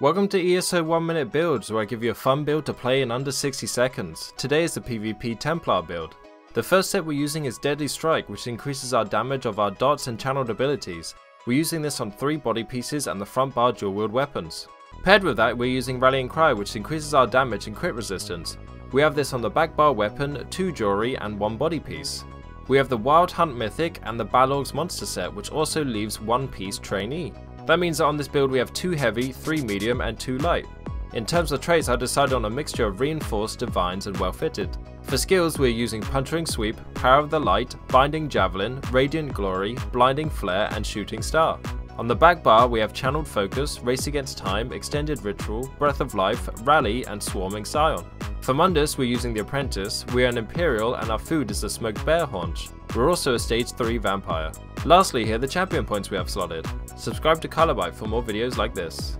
Welcome to ESO 1 minute builds where I give you a fun build to play in under 60 seconds. Today is the PvP Templar build. The first set we're using is Deadly Strike which increases our damage of our dots and channeled abilities. We're using this on 3 body pieces and the front bar dual wield weapons. Paired with that we're using Rallying Cry which increases our damage and crit resistance. We have this on the back bar weapon, 2 jewelry and 1 body piece. We have the Wild Hunt Mythic and the Balorgh's monster set which also leaves 1 piece trainee. That means that on this build we have 2 heavy, 3 medium and 2 light. In terms of traits I decided on a mixture of reinforced, divines and well fitted. For skills we're using puncturing sweep, power of the light, binding javelin, radiant glory, blinding flare and shooting star. On the back bar we have channeled focus, race against time, extended ritual, breath of life, rally and swarming scion. For Mundus we're using the apprentice, we are an imperial and our food is the smoked bear haunch. We're also a stage 3 vampire. Lastly here the champion points we have slotted. Subscribe to Kylarbyte for more videos like this.